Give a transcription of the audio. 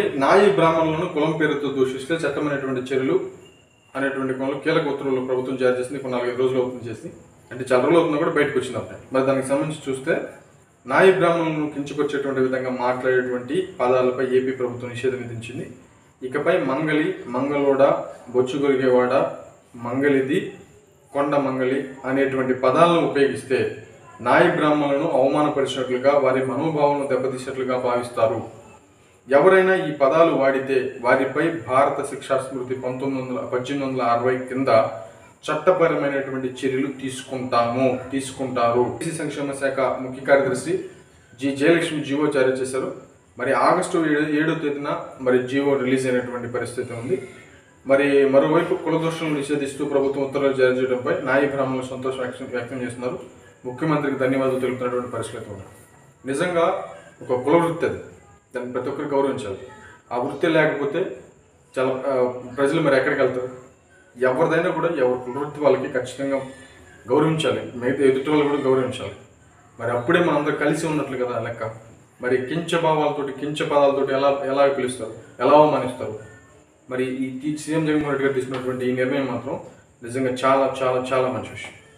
నాయి బ్రాహ్మణులను కులం పేరుతో దూషిస్తే చట్టమైనటువంటి చర్యలు అనేటువంటి కోణంలో కీలక ఉత్తర్వులు ప్రభుత్వం జారీ చేసింది కొన్ని నాలుగైదు రోజులు అవుతుంది చేసి. అంటే చాలా రోజులు అవుతున్నా కూడా బయటకు వచ్చింది అప్పుడు మరి దానికి సంబంధించి చూస్తే నాయి బ్రాహ్మణులను కించుకొచ్చేటువంటి విధంగా మాట్లాడేటువంటి పదాలపై ఏపీ ప్రభుత్వం నిషేధం విధించింది. ఇకపై మంగళి మంగళోడ బొచ్చుగొరిగేవాడ మంగళిది కొండ మంగళి అనేటువంటి పదాలను ఉపయోగిస్తే నాయి బ్రాహ్మణులను అవమానపరిచినట్లుగా వారి మనోభావాలను దెబ్బతీసినట్లుగా భావిస్తారు. ఎవరైనా ఈ పదాలు వాడితే వారిపై భారత శిక్షా స్మృతి పంతొమ్మిది వందల పద్దెనిమిది వందల అరవై కింద చట్టపరమైనటువంటి చర్యలు తీసుకుంటాము తీసుకుంటారు. బీసీ సంక్షేమ శాఖ ముఖ్య కార్యదర్శి జి జయలక్ష్మి జీవో జారీ చేశారు. మరి ఆగస్టు ఏడు ఏడో తేదీన మరి జీవో రిలీజ్ అయినటువంటి పరిస్థితి ఉంది. మరి మరోవైపు కులదోషులను నిషేధిస్తూ ప్రభుత్వం ఉత్తర్వులు జారీ చేయడంపై నాయ బ్రాహ్మణులు సంతోషం వ్యక్తం వ్యక్తం చేస్తున్నారు. ముఖ్యమంత్రికి ధన్యవాదాలు తెలుపుతున్నటువంటి పరిస్థితి ఉంది. నిజంగా ఒక కుల వృత్తి అది. దాన్ని ప్రతి ఒక్కరు గౌరవించాలి. ఆ వృత్తి లేకపోతే చాలా ప్రజలు మరి ఎక్కడికి వెళ్తారు? ఎవరిదైనా కూడా ఎవరి కులవృత్తి వాళ్ళకి ఖచ్చితంగా గౌరవించాలి. మిగతా ఎదుటి వాళ్ళు కూడా గౌరవించాలి. మరి అప్పుడే మనం అందరూ కలిసి ఉన్నట్లు కదా లెక్క. మరి కించ భావాలతోటి కించ పదాలతోటి ఎలా ఎలా పిలుస్తారు? ఎలా అవమానిస్తారు? మరి ఈ ఈ సీఎం జగన్మోహన్ రెడ్డి గారు తీసుకున్నటువంటి ఈ నిర్ణయం మాత్రం నిజంగా చాలా చాలా చాలా మంచి విషయం.